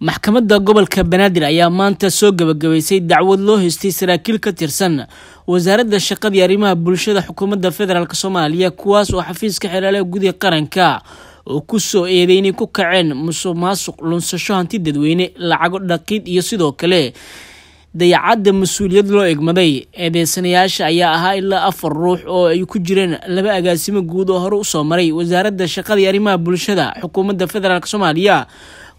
maxkamadda gobolka banaadir ayaa maanta soo gabagabaysay dacwad loo haystay saraakiil ka tirsan wasaaradda shaqadii arrimaha bulshada xukuumadda federaalk soomaaliya kuwaas oo xafiiska xeelaalaha gudiga qaranka oo ku soo eeday inay ku kaceen musuq maasuq lunsasho hanti dadweyne lacago dhaqid iyo sidoo kale dayacadda mas'uuliyad loo egmaday eedeysanayaasha ayaa ahaa ilaa afar ruux oo ay ku jireen laba agaasimo guud oo hore u soo maray. Wasaaradda shaqadii arrimaha bulshada xukuumadda federaalk soomaaliya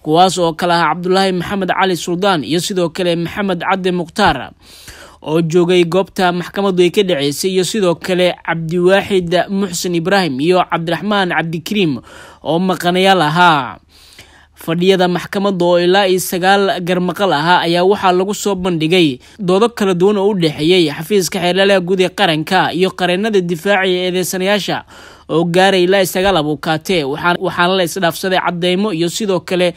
kuwaas oo kale ahaa cabdulaahi maxamed cali suldaan iyo sidoo kale maxamed cadde mukhtaar oo joogay goobta maxkamaddu ay ka dhaceysay iyo sidoo kale cabdiwaaxid muxsen ibraahim iyo cabdiraxmaan cabdikariim oo maqanayaal ahaa fadhiyada maxkamadda oo ilaa iyo sagaal garmaqal ahaa ayaa waxaa lagu soo bandhigay doodo kala duwan oo u dhexeeyey xafiiska xeelaalaha guud ee qaranka iyo qareennada difaaciya eedeysanayaasha oo gaaray ilaa iyo sagaal abuukaate waxaana la isdhaafsaday cadeymo iyo sidoo kale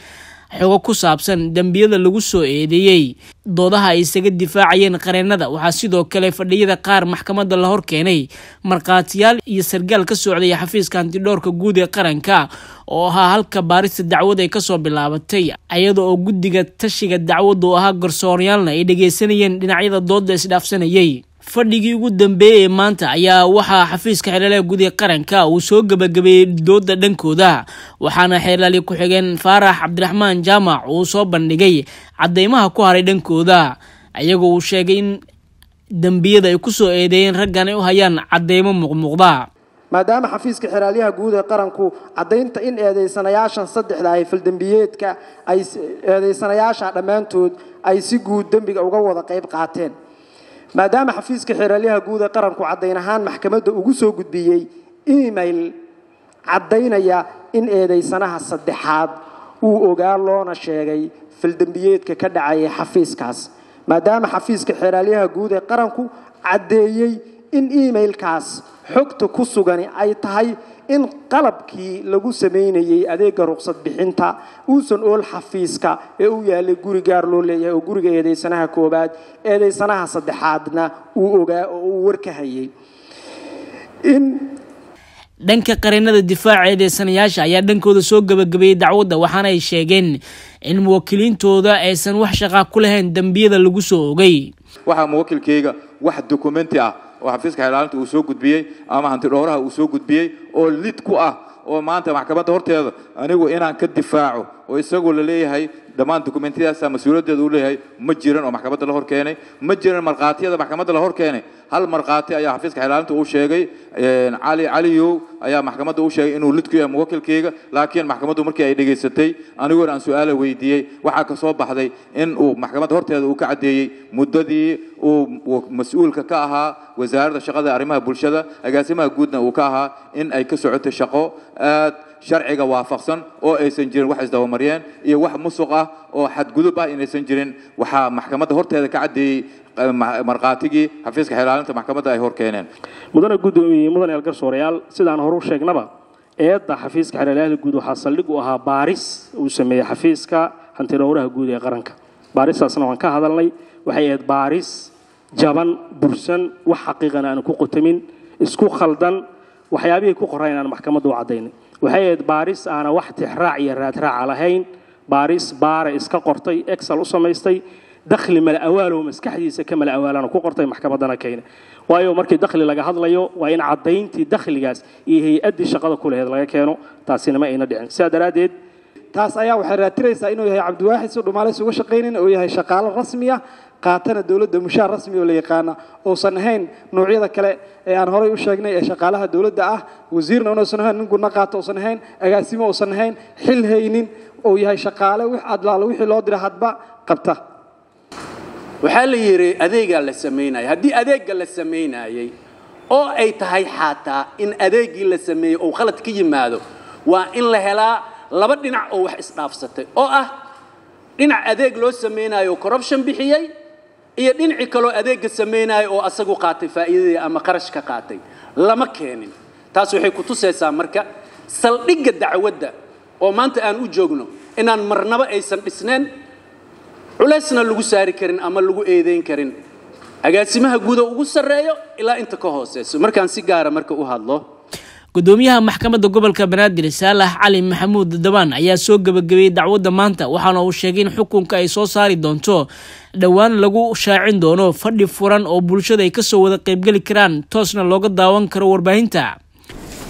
xogo ku saabsan dembiyada lagu soo eedeeyey. Doodaha ay isaga difaacayeen qareennada waxaa sidoo kale fadhiyada qaar maxkamadda la hor keenay. Markhaatiyaal iyo sargaal ka socday xafiiska hantidhoorka guud ee qaranka oo ahaa halka baarista dacwad ay ka soo bilaabatay. Ayada oo guddiga tashiga dacwadda oo ahaa garsooryaalna ay dhageysanayeen dhinacyada dooda isdhaafsanayay fadhigii ugu dambeeyey ee maanta ayaa waxaa xafiiska xeelaalaha guud ee qaranka uu soo gabagabeeyey dooda dhankooda waxaana xeelaali ku-xigeen faarax cabdiraxmaan jaamac uu soo bandhigay cadeymaha ku haray dhankooda ayagoo uu sheegay in dembiyada ay ku soo eedeeyeen raggan ay u hayaan cadeymo muuqmuuqda. Maadaama xafiiska xeraalyaha guud ee qaranku caddaynta in eedeysanayaashan saddexda ay faldembiyeedka ay eedeysanayaasha dhammaantood ay si guud dembiga uga wada qayb qaateen maadaama xafiiska xeraalyaha guud ee qaranku caddayn ahaan maxkamadda ugu soo gudbiyey email caddaynaya in eedeysanaha saddexaad uu ogaa loona sheegay faldembiyeedka ka dhacayay xafiiskaas. Maadaama xafiiska xeraalyaha guud ee qaranku caddeeyey in emailkaas xogta ku sugani ay tahay in qalabkii lagu samaynayey adeega ruqsad bixinta. Uusan ool xafiiska ee u yaalay guri gaar loo leeyahay oo guriga eedeysanaha koobaad eedeysanaha saddexaadna uu ogaa oo uu warka hayay dhanka qareennada difaaca eedeysanayaasha ayaa dhankooda soo gabagabeeyey dacwadda waxaana ay sheegeen in muwakkiliintooda aysan wax shaqaa ku lahayn dembiyada lagu soo ogay. Waxaa muwakilkayga wax dokumenti ah oo xafiiska xelaalinta uu soo gudbiyey ama hantidhowraha uu soo gudbiyey oo lid ku ah oo maanta maxkamadda horteeda anigu inaan ka difaaco oo isagoo la leeyahay dhammaan dokumentiyadaasa mas'uuliyaddeeda uu leeyahay ma jiran oo maxkamadda la hor keenay ma jiran markhaatiyada maxkamadda la hor keenay hal markhaati ayaa xafiiska xelaalinta uu sheegay cali caliyow ayaa maxkamadda u sheegay inuu lid ku yahay muwakilkayga laakiin maxkamaddu markii ay dhegaysatay anigoona aan su'aala weydiiyey. Waxaa ka soo baxday in uu maxkamadda horteeda uu ka caddeeyey muddadii uu mas'uulka ka ahaa wasaaradda shaqada arrimaha bulshada agaasimaha guudna uu ka ahaa in ay ka socotay shaqo aad sharciga waafaqsan oo aysan jirin wax isdabamaryeen iyo wax musuq ah oo xadgudub ah inaysan jirin. Waxaa maxkamadda horteeda ka caddeeyey markhaatigii xafiiska xelaalinta maxkamadda ay hor keeneen mudane guddoomiye mudane algarsoorayaal sidaan horu sheegnaba eedda xafiiska xeelaalyaha guud waxaa saldhig u ahaa baaris uu sameeyey xafiiska hantidhowraha guud ee qaranka. Baaristaasna waan ka hadalnay waxay ahayd baaris jaban bursan wax xaqiiqana aan ku qotamin isku khaldan waxyaabihii ku qorayn aan maxkamadda u caddaynay. Waxay ahayd baaris aana wax tixraac iyo raadraaca lahayn. Baaris baara iska qortay excel u samaystay dakhli mala awaalow maskaxdiisa ka mala awaalana ku qortay maxkamaddana keene waayo markii dakhli laga hadlayo waa in caddayntii dakhligaas iyo hay'addii shaqada ku laga keeno taasina ma ayna dhicin. Sidaa daraaddeed taas ayaa waxay raatiraysaa inuu yahay cabdiwaaxid si dhumaalays uga shaqaynayn oo yahay shaqaalo rasmiya qaatana dowladda mushaar rasmi oo la yaqaana. Uusan ahayn noocyada kale ee aan horay u sheegnay ee shaqaalaha dowladda ah wasiirna inuusan ahayn nin gudna qaato uusan ahayn agaasimo uusan ahayn xil haynin uu yahay shaqaale adlaalo wixii loo dira hadba qabta waxaa la yidhi adeegaa la samaynaya haddii adeegga la samaynayey oo ay tahay xataa in adeeggii la sameeyey uu khalad ka yimaado waa in la helaa laba dhinac oo wax isdhaafsatay oo ah dhinac adeeg loo samaynayo corruption bixiyey iyo dhinacii kaloo adeegga samaynayo oo asagu qaatay faa'iidadii ama qarash ka qaatay. Lama keenin. Taas waxay ku tusaysaa marka saldhigga dacwadda oo maanta aan u joogno inaan marnabo aysan dhisneen culaysna lagu saari karin ama lagu eedayn karin. Agaasimaha guuda ugu sarreeyo ilaa inta ka hooseyso markaan si gaara marka u hadlo. Gudoomiyaha maxkamadda gobolka banaadir saalax cali maxamuud dabaan ayaa soo gebagabeeyey dacwadda maanta waxaana uu sheegay in xukunka ay soo saari doonto dhowaan lagu shaacin doono fadhi furan oo bulshada ay ka soo wada qeybgeli karaan toosna looga daawan karo warbaahinta.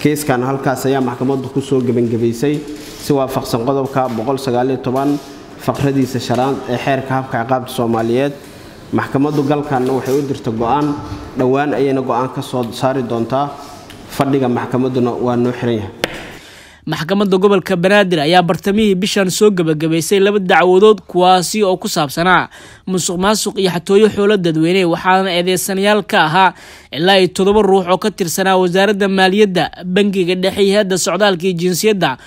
Keiskan halkaas ayaa maxkamaddu ku soo gebangebaysay si waafaqsan qodobka faqradiisa shanaad ee xeerka habka ciqaabta soomaaliyeed. Maxkamaddu galkanna waxay u dirta go'aan. Dhowaan ayayna go'aan ka soo saari doontaa. Fadhiga maxkamadduna waa noo xiran yahay. Maxkamadda gobolka banaadir ayaa bartamihii bishan soo gebagabaysay laba dacwadood kuwaasi oo ku saabsanaa musuq maasuq iyo xatooyo xoolo dadweyne waxaana eedeysanayaal ka ahaa ilaa iyo toddoba ruux oo ka tirsanaa wasaaradda maaliyadda bangiga dhexe iyo hadda socdaalka iyo jinsiyadda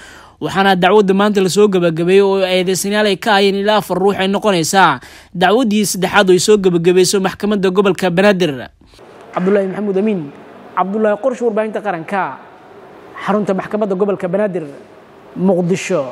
waxaana dacwadda maanta la soo gebagabeeyey oo eedeysanayaal ay ka hayeen ilaa afar ruux ay noqonaysaa dacwaddii saddexaad oo ay soo gebagabayso maxkamadda gobolka banaadir. Cabdulaahi maxamuud amiin cabdulaahi qorshe warbaahinta qaranka xarunta maxkamadda gobolka banaadir muqdisho